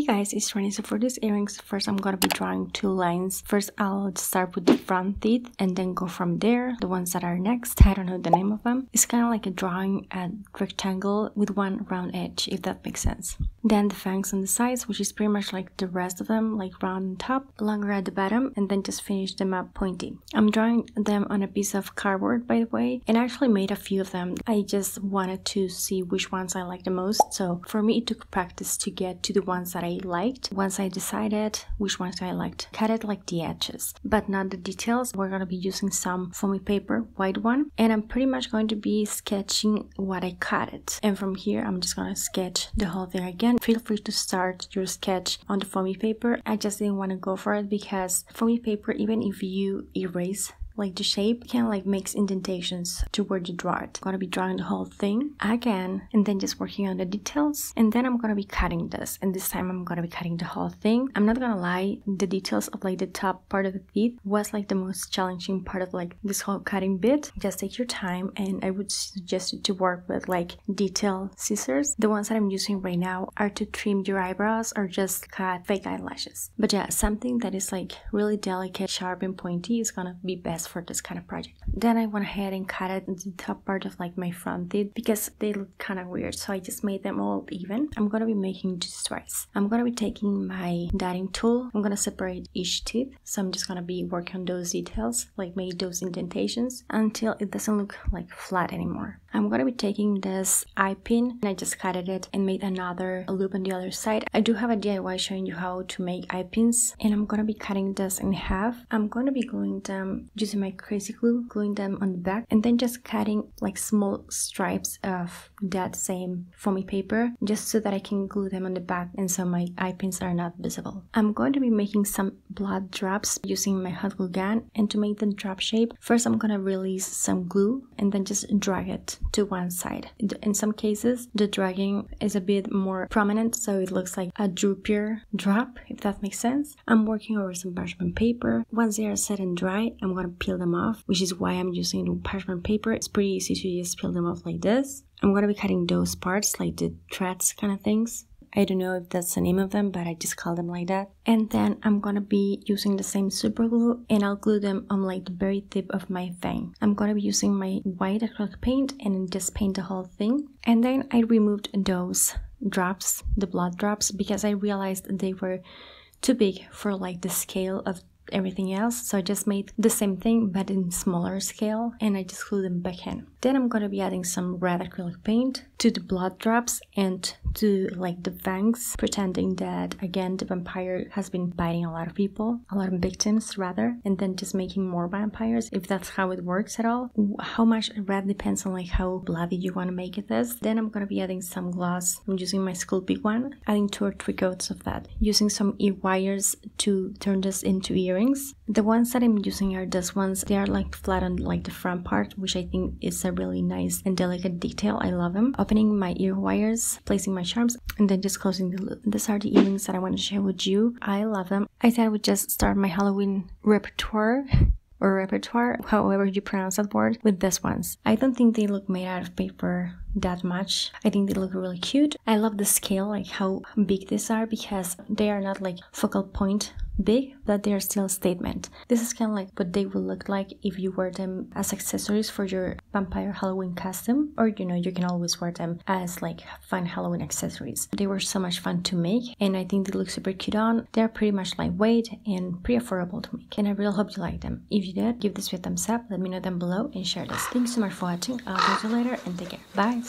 Hey guys, it's Renee. So for these earrings, first I'm gonna be drawing two lines. First I'll start with the front teeth and then go from there. The ones that are next, I don't know the name of them. It's kind of like a drawing a rectangle with one round edge, if that makes sense. Then the fangs on the sides, which is pretty much like the rest of them, like round on top, longer at the bottom, and then just finish them up pointy. I'm drawing them on a piece of cardboard, by the way, and I actually made a few of them. I just wanted to see which ones I like the most. So for me, it took practice to get to the ones that that I liked. Once I decided which ones I liked, cut it like the edges, but not the details. We're gonna be using some foamy paper, white one, and I'm pretty much going to be sketching what I cut it. And from here, I'm just gonna sketch the whole thing again. Feel free to start your sketch on the foamy paper. I just didn't want to go for it because foamy paper, even if you erase like the shape can like makes indentations to the it. I'm gonna be drawing the whole thing again and then just working on the details and then I'm gonna be cutting this and this time I'm gonna be cutting the whole thing. I'm not gonna lie, the details of like the top part of the teeth was like the most challenging part of like this whole cutting bit. Just take your time and I would suggest you to work with like detail scissors. The ones that I'm using right now are to trim your eyebrows or just cut fake eyelashes. But yeah, something that is like really delicate, sharp and pointy is gonna be best for this kind of project. Then I went ahead and cut it the top part of like my front teeth because they look kind of weird. So I just made them all even. I'm gonna be making just twice. I'm gonna be taking my dotting tool. I'm gonna separate each teeth. So I'm just gonna be working on those details, like make those indentations until it doesn't look like flat anymore. I'm gonna be taking this eye pin and I just cut it and made another loop on the other side. I do have a DIY showing you how to make eye pins and I'm gonna be cutting this in half. I'm gonna be gluing them using my crazy glue, gluing them on the back, and then just cutting like small stripes of that same foamy paper just so that I can glue them on the back and so my eye pins are not visible. I'm going to be making some blood drops using my hot glue gun and to make the drop shape, first I'm gonna release some glue and then just drag it to one side. In some cases, the dragging is a bit more prominent so it looks like a droopier drop, if that makes sense. I'm working over some parchment paper. Once they are set and dry, I'm gonna peel them off, which is why I'm using parchment paper. It's pretty easy to just peel them off like this. I'm gonna be cutting those parts, like the threads kind of things. I don't know if that's the name of them, but I just call them like that. And then I'm gonna be using the same super glue and I'll glue them on like the very tip of my fang. I'm gonna be using my white acrylic paint and just paint the whole thing. And then I removed those drops, the blood drops, because I realized they were too big for like the scale of everything else so I just made the same thing but in smaller scale and I just glued them back in. Then I'm gonna be adding some red acrylic paint to the blood drops and to like the fangs pretending that again the vampire has been biting a lot of people, a lot of victims rather and then just making more vampires if that's how it works at all. How much red depends on like how bloody you want to make it this. Then I'm gonna be adding some gloss. I'm using my Sculpey one, adding two or three coats of that. Using some ear wires to turn this into earrings. The ones that I'm using are these ones. They are like flat on like the front part, which I think is a really nice and delicate detail. I love them. Opening my ear wires, placing my charms, and then just closing the loop. These are the earrings that I want to share with you. I love them. I thought I would just start my Halloween repertoire or repertoire, however you pronounce that word, with these ones. I don't think they look made out of paper that much. I think they look really cute. I love the scale, like how big these are because they are not like focal point big, but they're still a statement. This is kind of like what they would look like if you wear them as accessories for your vampire Halloween costume, or you know, you can always wear them as like fun Halloween accessories. They were so much fun to make, and I think they look super cute on. They're pretty much lightweight and pretty affordable to make, and I really hope you like them. If you did, give this video a thumbs up, let me know down below, and share this. Thanks so much for watching. I'll see you later, and take care. Bye!